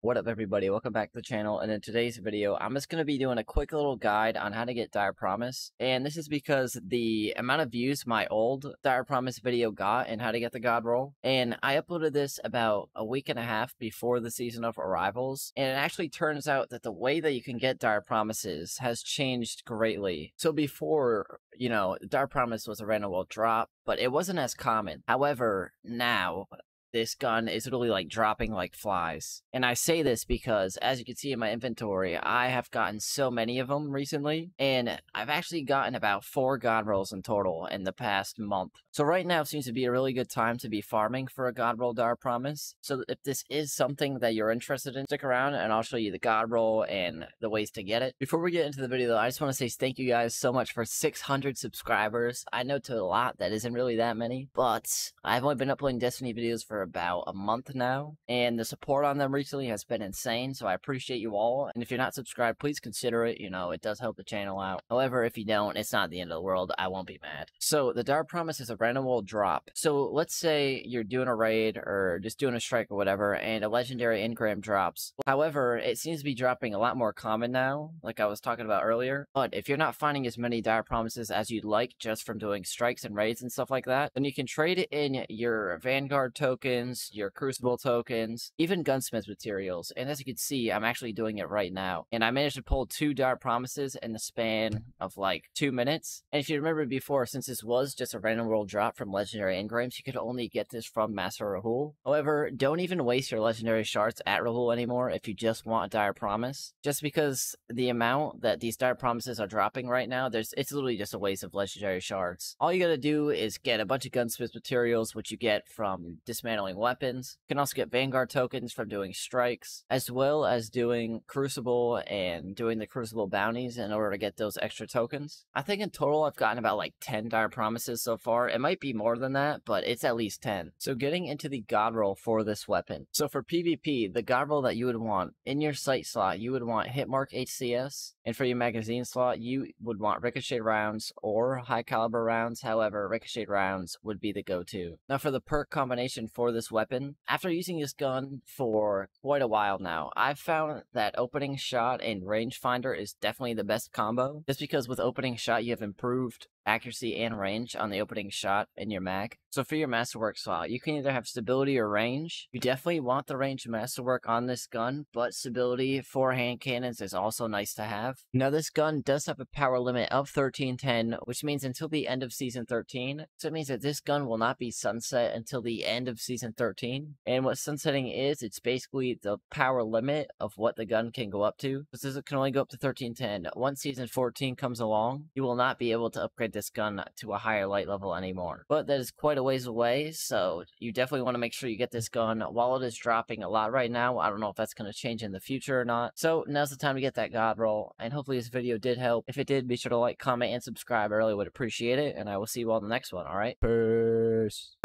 What up everybody, welcome back to the channel, and in today's video, I'm just going to be doing a quick little guide on how to get Dire Promise, and this is because the amount of views my old Dire Promise video got and how to get the God Roll, and I uploaded this about a week and a half before the season of Arrivals, and it actually turns out that the way that you can get Dire Promises has changed greatly. So before, you know, Dire Promise was a random world drop, but it wasn't as common. However, now this gun is literally like dropping like flies. And I say this because, as you can see in my inventory, I have gotten so many of them recently, and I've actually gotten about four God rolls in total in the past month. So right now seems to be a really good time to be farming for a God roll Dire Promise. So if this is something that you're interested in, stick around and I'll show you the God roll and the ways to get it. Before we get into the video though, I just want to say thank you guys so much for 600 subscribers. I know to a lot that isn't really that many, but I've only been uploading Destiny videos for about a month now, and the support on them recently has been insane, so I appreciate you all. And if you're not subscribed, please consider it. You know, it does help the channel out. However, if you don't, it's not the end of the world. I won't be mad. So, the Dire Promise is a random world drop. So, let's say you're doing a raid or just doing a strike or whatever, and a legendary engram drops. However, it seems to be dropping a lot more common now, like I was talking about earlier. But if you're not finding as many Dire Promises as you'd like just from doing strikes and raids and stuff like that, then you can trade in your Vanguard token tokens, your Crucible tokens, even Gunsmith materials. And as you can see, I'm actually doing it right now. And I managed to pull two Dire Promises in the span of like two minutes. And if you remember before, since this was just a random world drop from Legendary Engrams, you could only get this from Master Rahool. However, don't even waste your Legendary Shards at Rahool anymore if you just want a Dire Promise. Just because the amount that these Dire Promises are dropping right now, there's it's literally just a waste of Legendary Shards. All you gotta do is get a bunch of Gunsmith materials, which you get from dismantling dismantling weapons. You can also get Vanguard tokens from doing strikes, as well as doing Crucible and doing the Crucible bounties in order to get those extra tokens. I think in total I've gotten about like 10 Dire Promises so far. It might be more than that, but it's at least 10. So getting into the God roll for this weapon. So for PvP, the God roll that you would want in your sight slot, you would want Hitmark HCS, and for your magazine slot, you would want Ricochet rounds or high caliber rounds. However, Ricochet rounds would be the go-to. Now for the perk combination for for this weapon. After using this gun for quite a while now, I've found that opening shot and rangefinder is definitely the best combo. Just because with opening shot you have improved accuracy and range on the opening shot in your mag. So for your masterwork slot, you can either have stability or range. You definitely want the range masterwork on this gun, but stability for hand cannons is also nice to have. Now this gun does have a power limit of 1310, which means until the end of season 13. So it means that this gun will not be sunset until the end of season 13. And what sunsetting is, it's basically the power limit of what the gun can go up to. It can only go up to 1310. Once season 14 comes along, you will not be able to upgrade this gun to a higher light level anymore. But that is quite a ways away, so you definitely want to make sure you get this gun while it is dropping a lot right now. I don't know if that's going to change in the future or not. So now's the time to get that god roll, and hopefully this video did help. If it did, be sure to like, comment, and subscribe. I really would appreciate it, and I will see you all in the next one, alright? Peace.